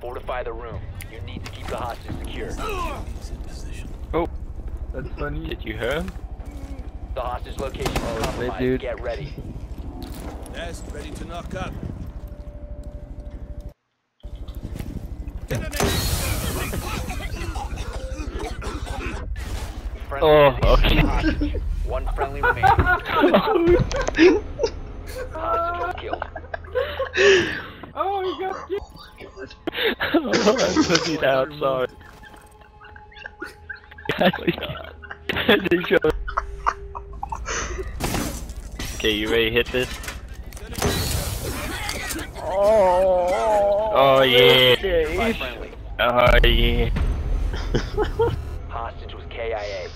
Fortify the room. You need to keep the hostage secure. Oh. That's funny. Did you hear? The hostage location is Oh, compromised. dude. Get ready. Nest ready to knock up. Oh, okay. One friendly remaining. Hostage was killed. Oh, he got oh kicked. oh, I'm pussied out, sorry. They okay, you ready to hit this? Oh. Oh yeah. Oh yeah. Hostage was KIA.